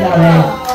啊